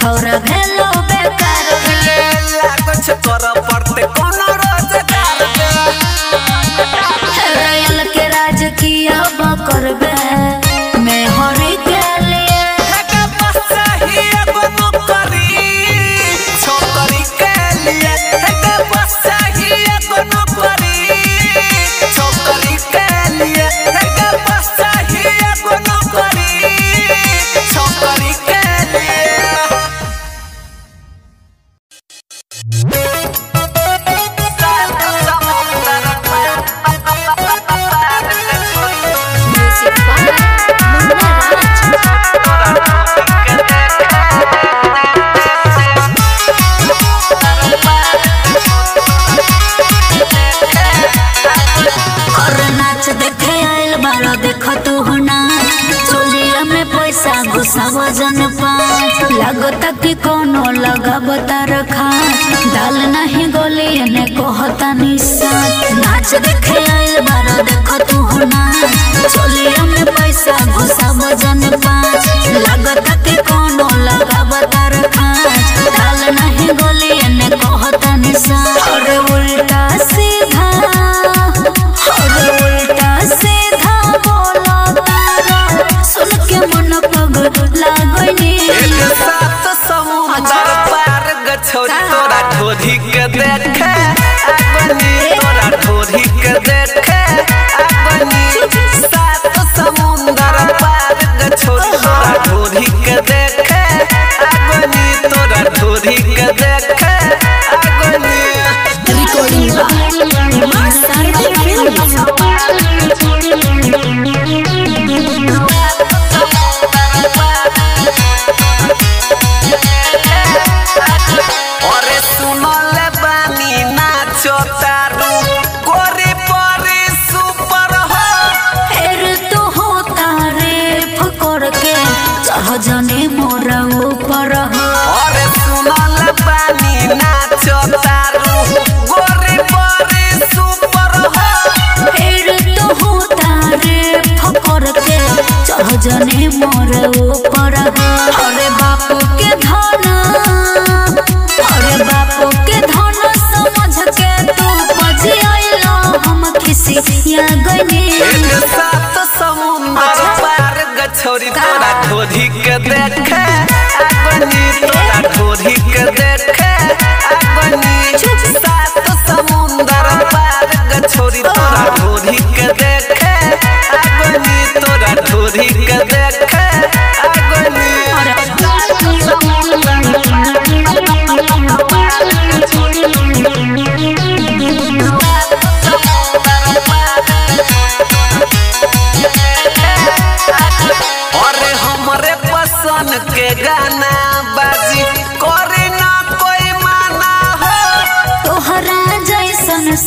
छौरा भेलो। खाती कोनो लगा बता रखा डाल नहीं गोली ने कहता निशान। नाच देखे आइल बारा देखो तू हो ना चोलिया में पैसा घुसा बजन पाँच लगता कि कोनो लगा बता रखा डाल नहीं गोली ने कहता निशान। और उल्टा सीधा, और उल्टा सीधा बोला तारा। सुन के मन पग लागनी देखे अगनी तोरा ठोरी के देखे अगनी सात समुंदर पार के छोरा ठोरी के देखे अगनी तोरा ठोरी के देखे अगनी रिकॉर्डिंग मास्टर फ़िल्म जाने मोर ऊपर अरे बाप के धन अरे बाप के धन समझ के तू हम खिसिया गने सात तोरा खोजी के देखे।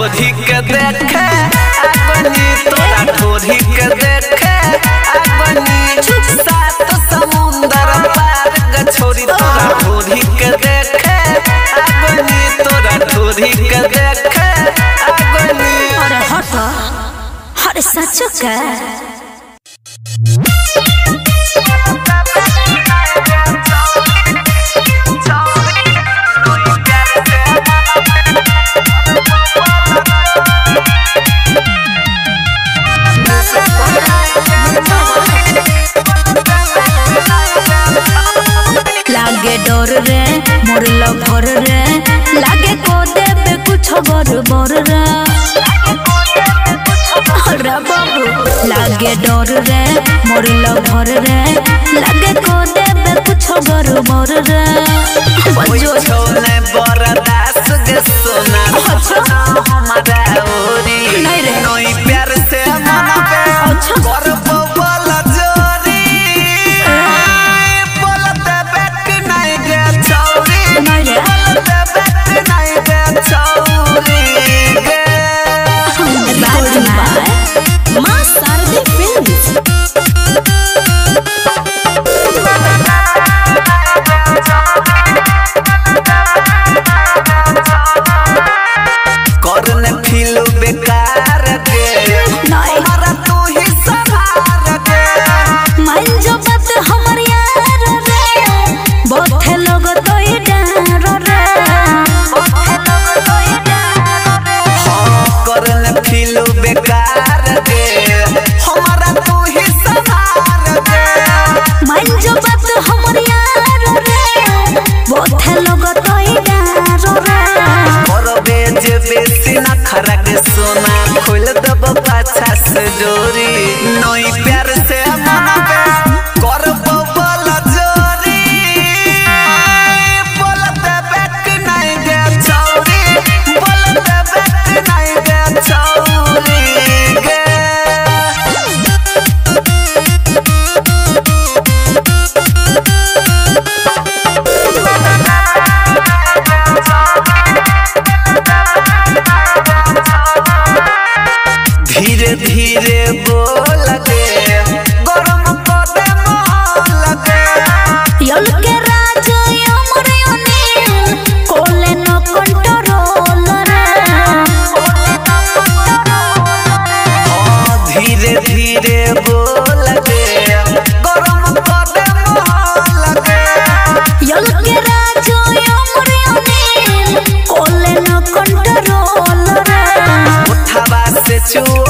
ढोरी के देखे अपनी तोरा ढोरी के देखे अपनी सात समुंदर पार गछोरी तोरा ढोरी के देखे अपनी तोरा ढोरी के देखे अपनी अरे हट, अरे सच का डर रे, मोर लभर रे। लागे को देबे कुछ बर बर रे। लागे डर रे, मोर लभर रे। लागे को देबे कुछ बर बर रे। बजो छोले you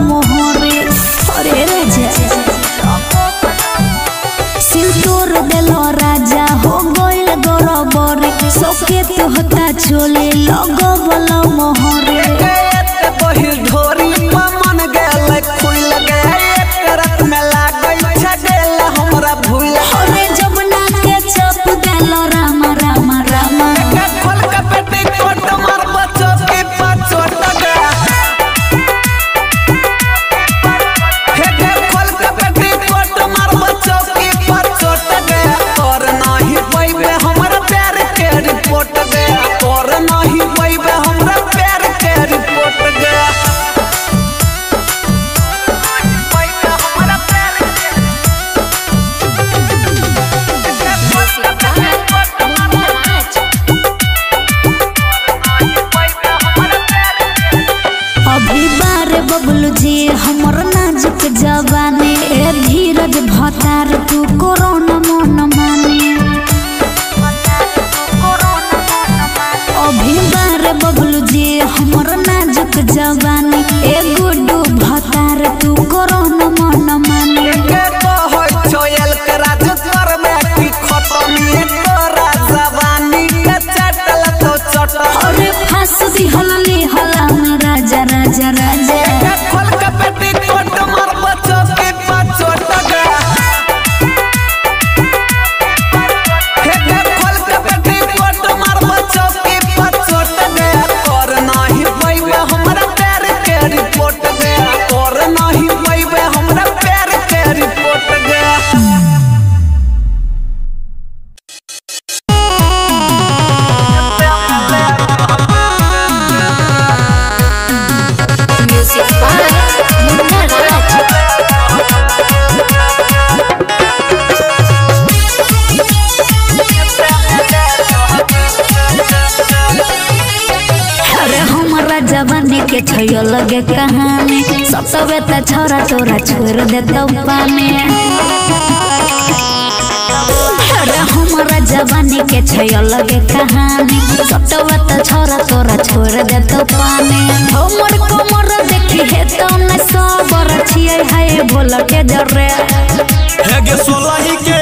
মোহরে হরে রাজা সিন্দুর দেল রাজা হো গইল গরবরে সকেত हमर नाजुक जवानी ए धीरज भतार तू कोरोना मन मानी। अभी बार बबलू जी हमर नाजुक जवानी के कहानी सतवे त छोरा तोरा छोड़ दे पानी। हमारा जवानी के छै अलग कहानी सतवे त छोरा तोरा छोड़ दे तो पानी। हमर कमर देखी है तो न सबर छिए है बोल के जरे हे गे सोलाही के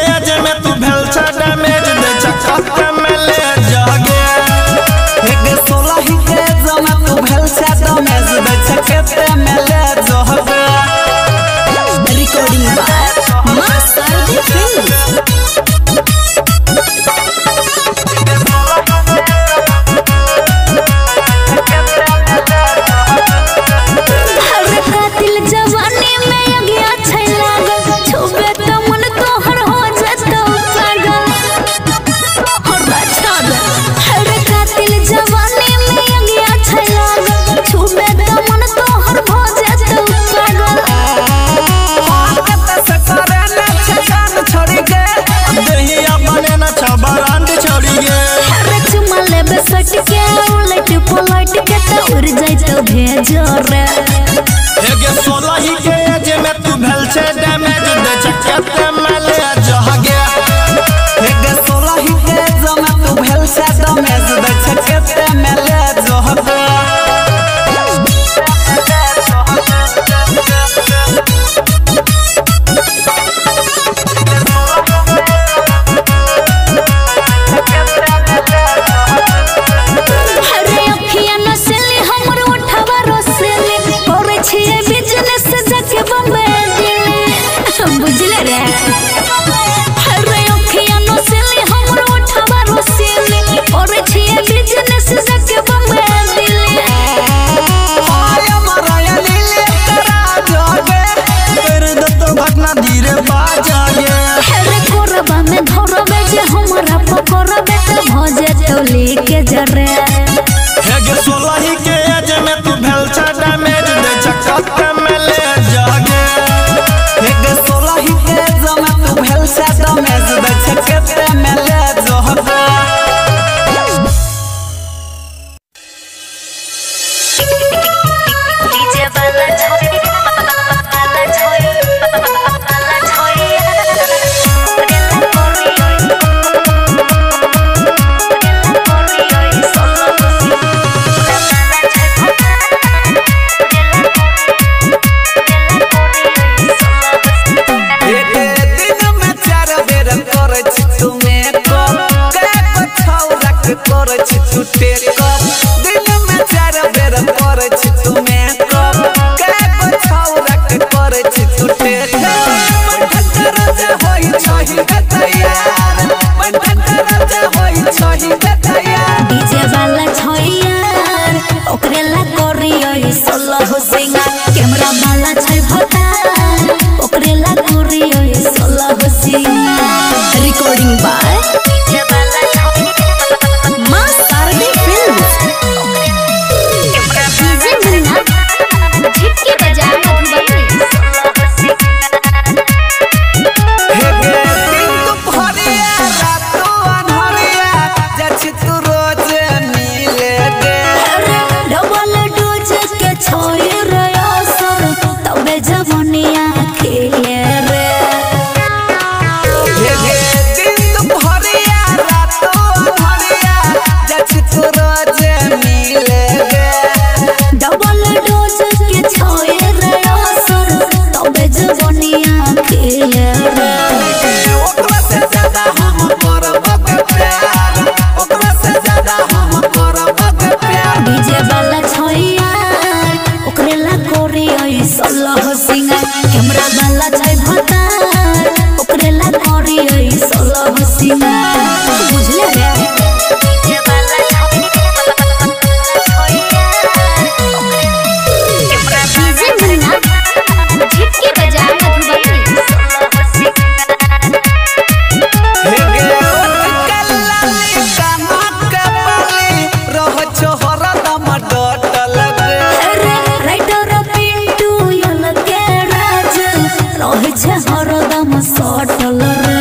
I'm a sword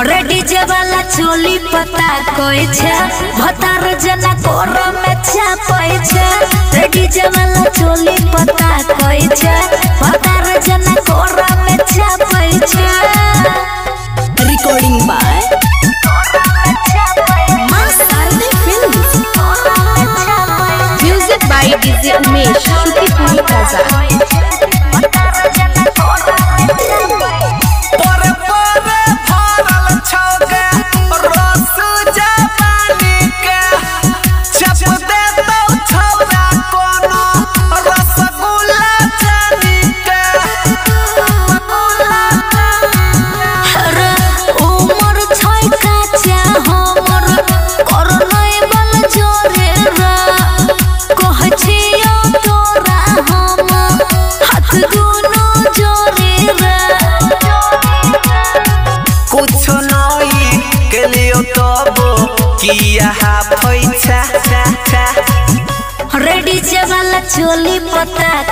अरे डीजे वाला चोली पता कोई छे, भतार जना कोर में छापई छे। रे डीजे वाला चोली पता कोई छे, भतार जना कोर में छापई छे। Recording by music by DJ Umesh Shruti पूरी काजा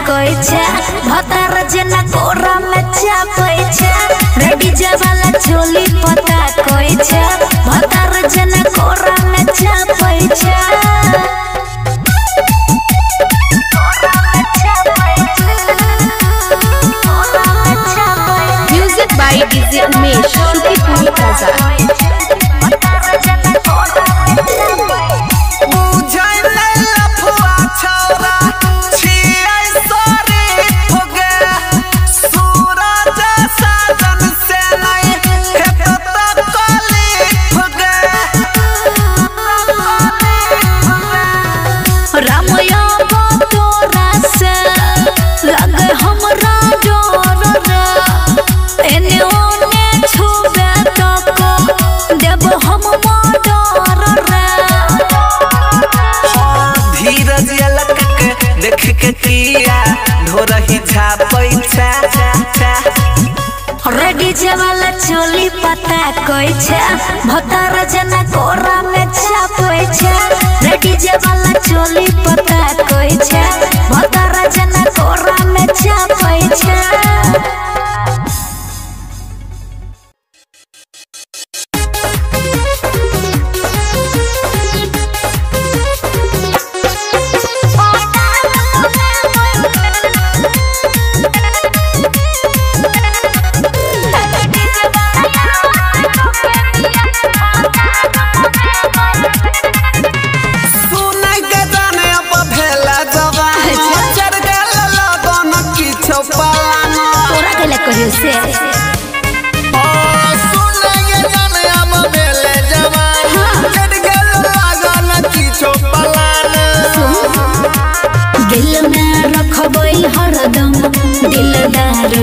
कोई छे भतार जना कोरा में चापै छे रेडी जवाला चोली पता कोई छे भतार जना कोरा में चापै छे म्यूज़िक बाय डीजे उमेश शुकी पूरी काजा टिकटिया ढोरही झापैछा रेडी जवाला चोली पता कोइछा भतार जना कोरा में छापैछा रेडी जवाला चोली पता कोइछा भतार जना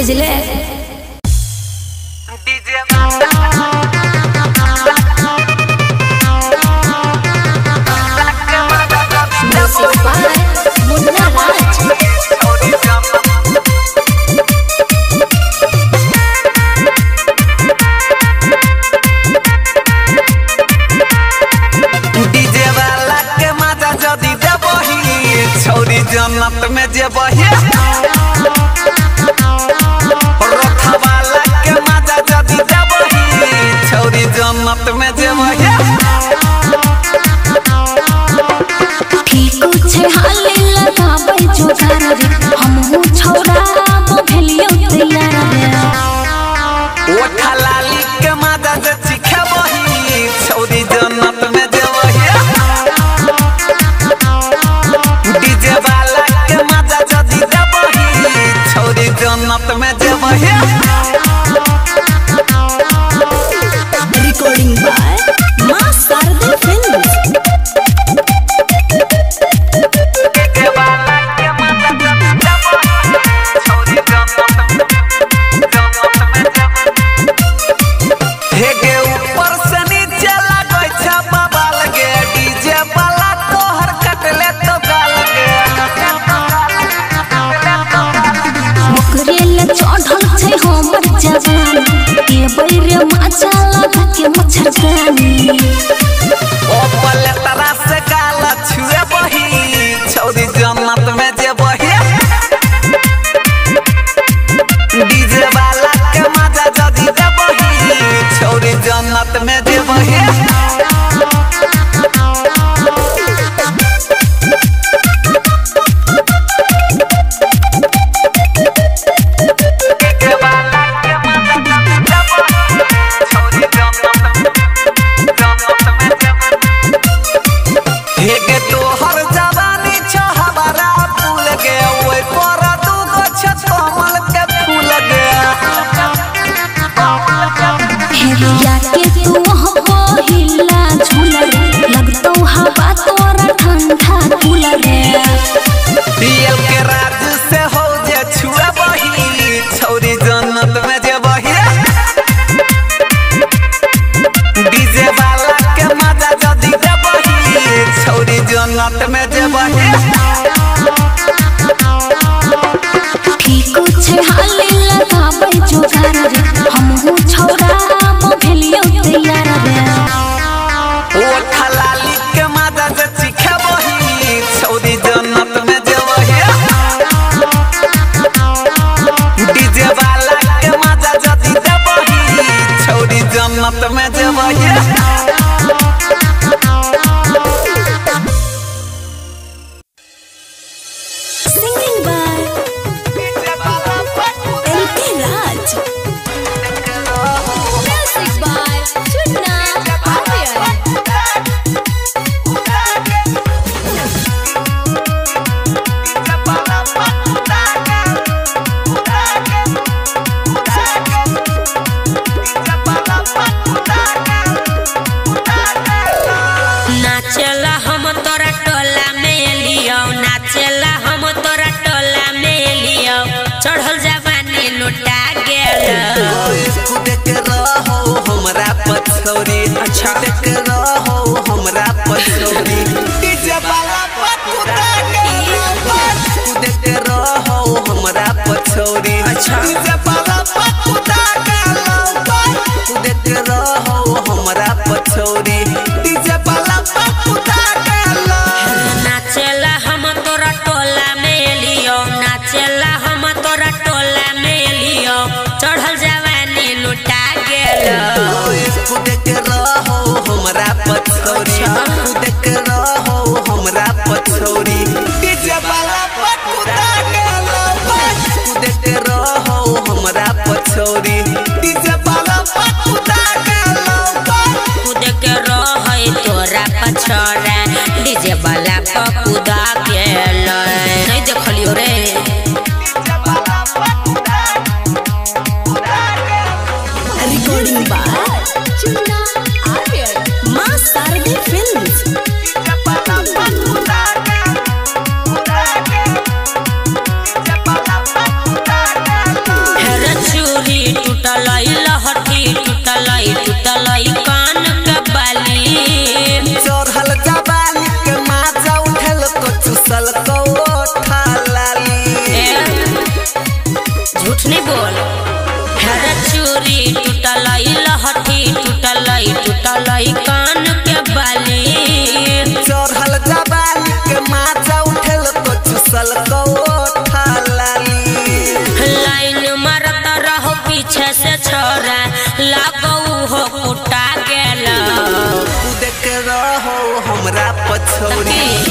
बुझले? Cody.